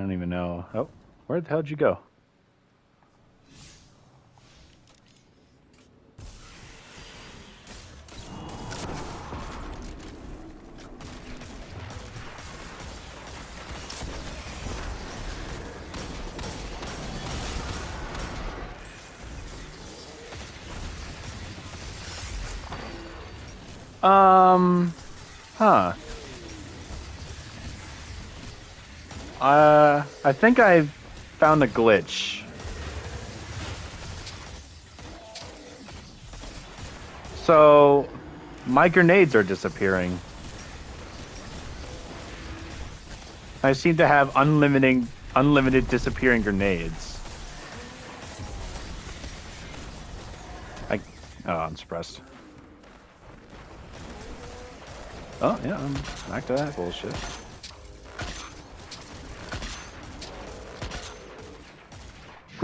don't even know. Oh, where the hell did you go? Um, huh. Uh, I think I've found a glitch. So, my grenades are disappearing. I seem to have unlimited, unlimited disappearing grenades. I, oh, I'm suppressed. Oh, yeah, I'm back to that bullshit.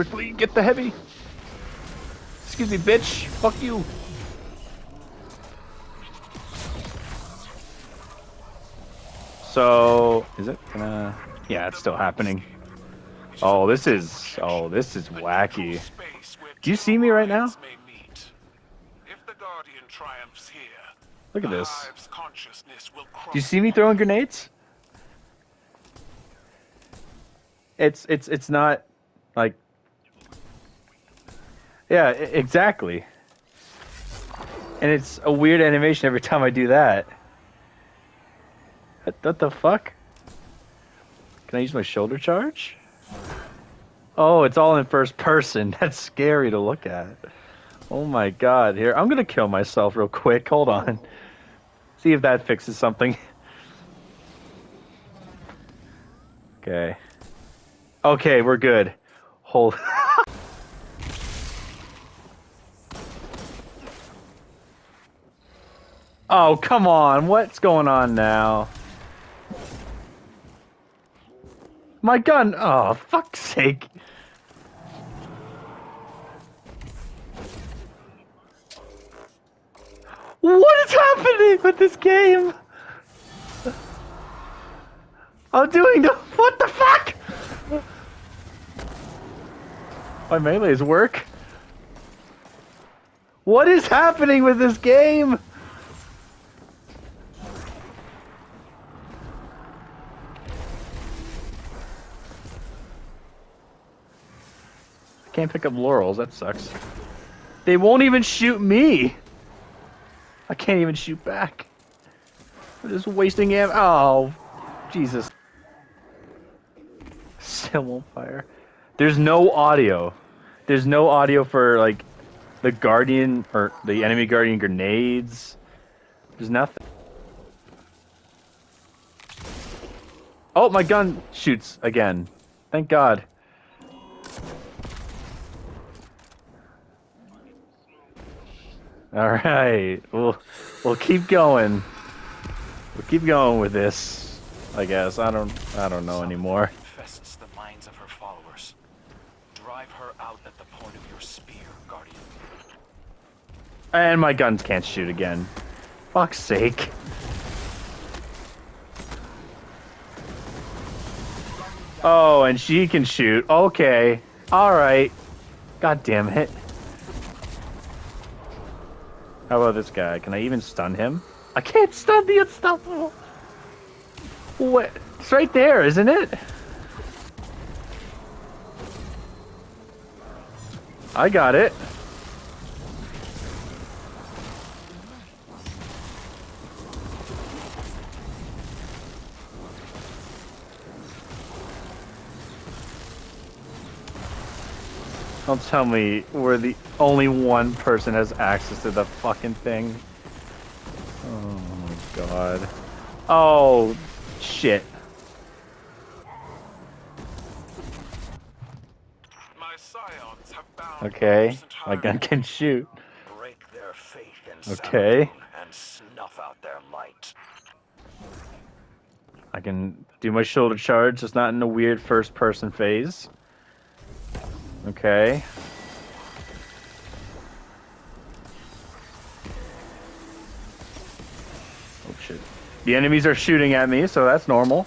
Quickly, get the heavy! Excuse me, bitch! Fuck you! So, is it gonna... Yeah, it's still happening. Oh, this is... Oh, this is wacky. Do you see me right now? Look at this. Do you see me throwing grenades? It's it's it's not like Yeah, exactly. And it's a weird animation every time I do that. What, what the fuck? Can I use my shoulder charge? Oh, it's all in first person. That's scary to look at. Oh my god. Here, I'm gonna kill myself real quick. Hold on. See if that fixes something. Okay. Okay, we're good. Hold. Oh, come on. What's going on now? My gun. Oh, fuck's sake. What is happening with this game? I'm doing the. What the fuck? My melee's work. What is happening with this game? Can't pick up laurels, that sucks. They won't even shoot me! I can't even shoot back. I'm just wasting ammo. Oh, Jesus. Still won't fire. There's no audio. There's no audio for, like, the Guardian, or the enemy Guardian grenades. There's nothing. Oh, my gun shoots again. Thank God. All right, we'll we'll keep going. We'll keep going with this. I guess I don't I don't know anymore. Infests the minds of her followers. Drive her out at the point of your spear, Guardian. And my guns can't shoot again. Fuck's sake. Oh, and she can shoot. Okay. All right. God damn it. How about this guy? Can I even stun him? I can't stun the unstoppable! What? It's right there, isn't it? I got it. Don't tell me we're the only one person has access to the fucking thing. Oh my god. Oh, shit. okay, my gun can shoot. okay. and snuff out their light. I can do my shoulder charge, it's not in a weird first person phase. Okay. Oh shit. The enemies are shooting at me, so that's normal.